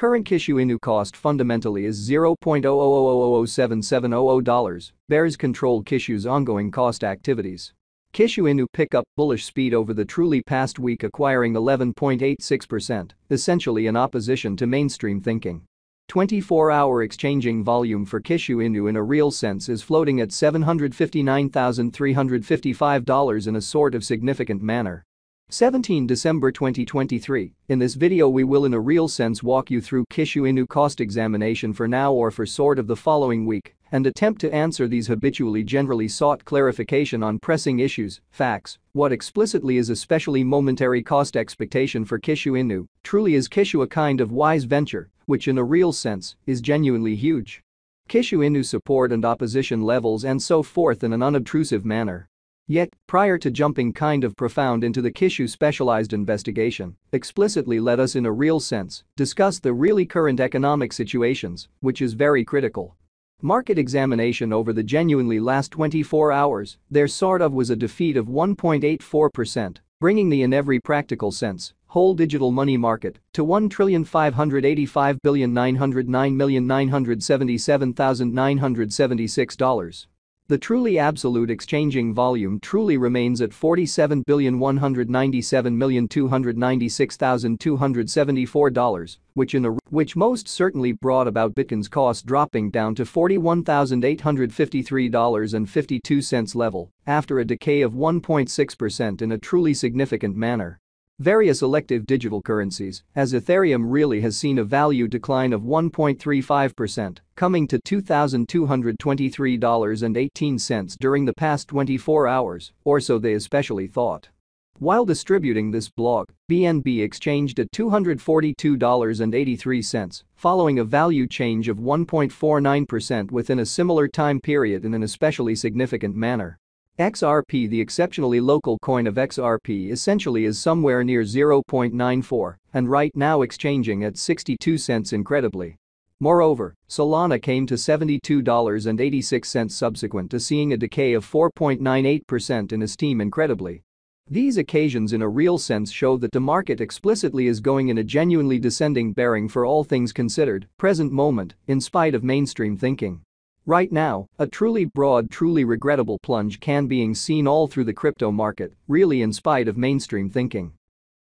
Current Kishu Inu cost fundamentally is $0.000007700, bears control Kishu's ongoing cost activities. Kishu Inu pick up bullish speed over the truly past week acquiring 11.86%, essentially in opposition to mainstream thinking. 24-hour exchanging volume for Kishu Inu in a real sense is floating at $759,355 in a sort of significant manner. 17 December 2023, in this video we will in a real sense walk you through Kishu Inu cost examination for now or for sort of the following week and attempt to answer these habitually generally sought clarification on pressing issues, facts, what explicitly is especially momentary cost expectation for Kishu Inu, truly is Kishu a kind of wise venture, which in a real sense is genuinely huge. Kishu Inu support and opposition levels and so forth in an unobtrusive manner. Yet, prior to jumping kind of profound into the Kishu specialized investigation, explicitly let us in a real sense discuss the really current economic situations, which is very critical. Market examination over the genuinely last 24 hours, there sort of was a defeat of 1.84%, bringing the in every practical sense whole digital money market to $1,585,909,977,976. The truly absolute exchanging volume truly remains at $47,197,296,274, which in a which most certainly brought about Bitcoin's cost dropping down to $41,853.52 level after a decay of 1.6% in a truly significant manner. Various elective digital currencies, as Ethereum really has seen a value decline of 1.35%, coming to $2,223.18 during the past 24 hours, or so they especially thought. While distributing this blog, BNB exchanged at $242.83, following a value change of 1.49% within a similar time period in an especially significant manner. XRP the exceptionally local coin of XRP essentially is somewhere near 0.94 and right now exchanging at 62 cents incredibly. Moreover, Solana came to $72.86 subsequent to seeing a decay of 4.98% in esteem incredibly. These occasions in a real sense show that the market explicitly is going in a genuinely descending bearing for all things considered, present moment, in spite of mainstream thinking. Right now, a truly broad, truly regrettable plunge can being seen all through the crypto market, really in spite of mainstream thinking.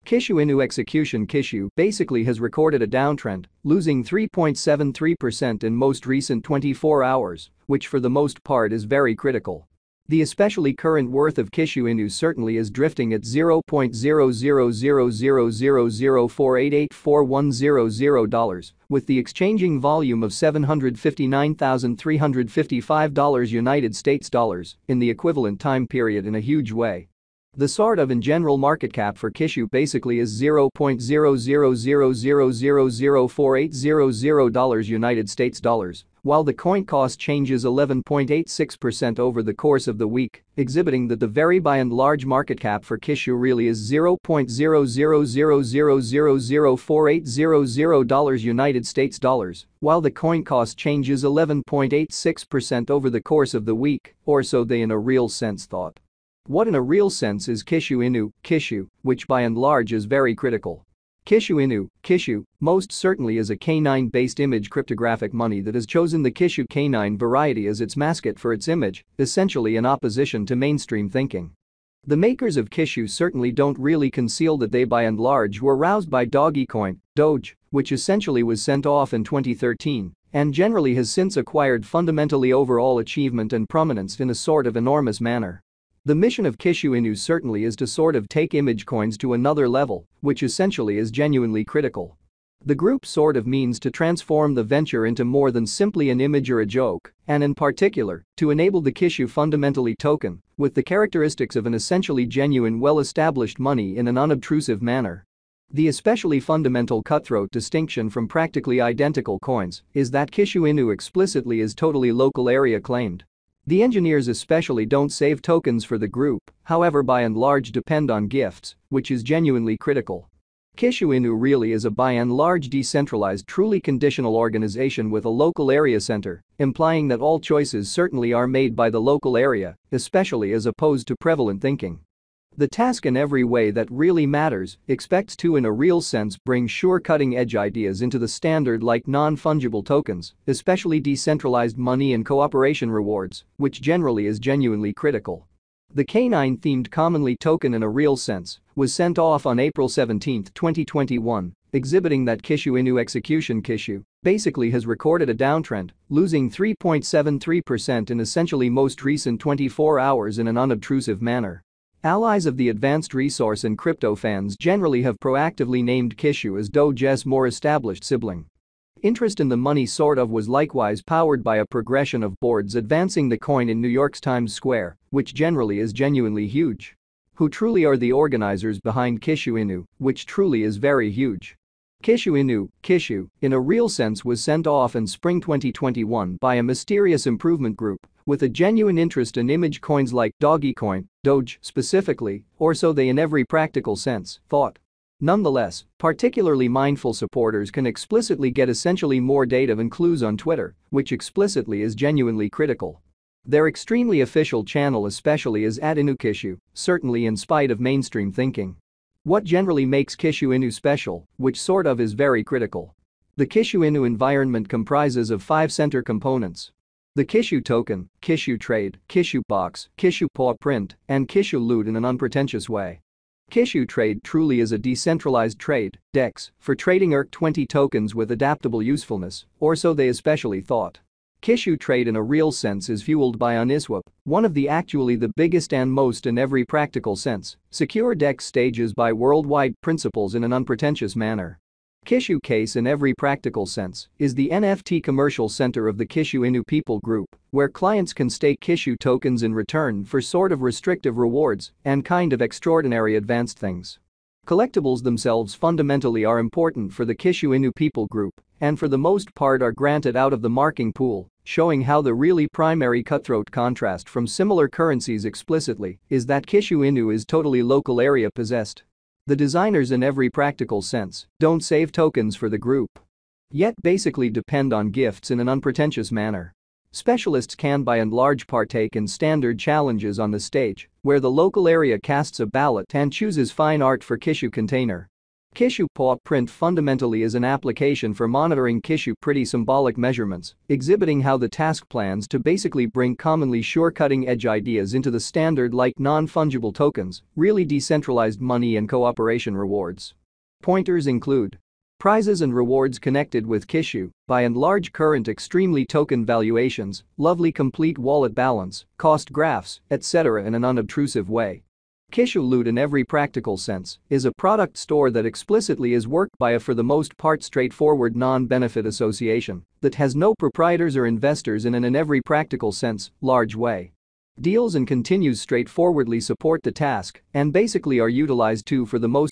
Kishu Inu execution Kishu basically has recorded a downtrend, losing 3.73% in most recent 24 hours, which for the most part is very critical. The especially current worth of Kishu Inu certainly is drifting at $0.0000004884100, with the exchanging volume of $759,355 United States dollars in the equivalent time period in a huge way. The sort of in general market cap for Kishu basically is $0.000004800 United States dollars, while the coin cost changes 11.86% over the course of the week, exhibiting that the very by and large market cap for Kishu really is $0.000004800 United States dollars, while the coin cost changes 11.86% over the course of the week, or so they in a real sense thought. What in a real sense is Kishu Inu, Kishu, which by and large is very critical. Kishu Inu, Kishu, most certainly is a canine-based image cryptographic money that has chosen the Kishu K9 variety as its mascot for its image, essentially in opposition to mainstream thinking. The makers of Kishu certainly don't really conceal that they by and large were roused by Dogecoin, Doge, which essentially was sent off in 2013 and generally has since acquired fundamentally overall achievement and prominence in a sort of enormous manner. The mission of Kishu Inu certainly is to sort of take image coins to another level, which essentially is genuinely critical. The group sort of means to transform the venture into more than simply an image or a joke, and in particular, to enable the Kishu fundamentally token with the characteristics of an essentially genuine well-established money in an unobtrusive manner. The especially fundamental cutthroat distinction from practically identical coins is that Kishu Inu explicitly is totally local area claimed the engineers especially don't save tokens for the group, however by and large depend on gifts, which is genuinely critical. Kishu Inu really is a by and large decentralized truly conditional organization with a local area center, implying that all choices certainly are made by the local area, especially as opposed to prevalent thinking. The task in every way that really matters expects to in a real sense bring sure cutting-edge ideas into the standard like non-fungible tokens, especially decentralized money and cooperation rewards, which generally is genuinely critical. The canine-themed commonly token in a real sense was sent off on April 17, 2021, exhibiting that Kishu Inu execution Kishu basically has recorded a downtrend, losing 3.73% in essentially most recent 24 hours in an unobtrusive manner. Allies of the advanced resource and crypto fans generally have proactively named Kishu as Doge's more established sibling. Interest in the money sort of was likewise powered by a progression of boards advancing the coin in New York's Times Square, which generally is genuinely huge. Who truly are the organizers behind Kishu Inu, which truly is very huge. Kishu Inu, Kishu, in a real sense was sent off in spring 2021 by a mysterious improvement group with a genuine interest in image coins like Dogecoin, Doge specifically, or so they in every practical sense thought. Nonetheless, particularly mindful supporters can explicitly get essentially more data and clues on Twitter, which explicitly is genuinely critical. Their extremely official channel especially is at Inukishu, certainly in spite of mainstream thinking. What generally makes Kishu Inu special, which sort of is very critical. The Kishu Inu environment comprises of five center components. The Kishu token, Kishu trade, Kishu box, Kishu paw print, and Kishu loot in an unpretentious way. Kishu trade truly is a decentralized trade, DEX, for trading ERC20 tokens with adaptable usefulness, or so they especially thought. Kishu trade in a real sense is fueled by Uniswap, one of the actually the biggest and most in every practical sense, secure DEX stages by worldwide principles in an unpretentious manner. Kishu case in every practical sense is the NFT commercial center of the Kishu Inu people group, where clients can stake Kishu tokens in return for sort of restrictive rewards and kind of extraordinary advanced things. Collectibles themselves fundamentally are important for the Kishu Inu people group and for the most part are granted out of the marking pool, showing how the really primary cutthroat contrast from similar currencies explicitly is that Kishu Inu is totally local area possessed. The designers in every practical sense don't save tokens for the group. Yet basically depend on gifts in an unpretentious manner. Specialists can by and large partake in standard challenges on the stage, where the local area casts a ballot and chooses fine art for Kishu container. Kishu paw print fundamentally is an application for monitoring Kishu pretty symbolic measurements, exhibiting how the task plans to basically bring commonly sure cutting-edge ideas into the standard like non-fungible tokens, really decentralized money and cooperation rewards. Pointers include Prizes and rewards connected with Kishu, by and large current extremely token valuations, lovely complete wallet balance, cost graphs, etc. in an unobtrusive way. Kishu Loot in every practical sense is a product store that explicitly is worked by a for the most part straightforward non-benefit association that has no proprietors or investors in an in every practical sense, large way. Deals and continues straightforwardly support the task and basically are utilized too for the most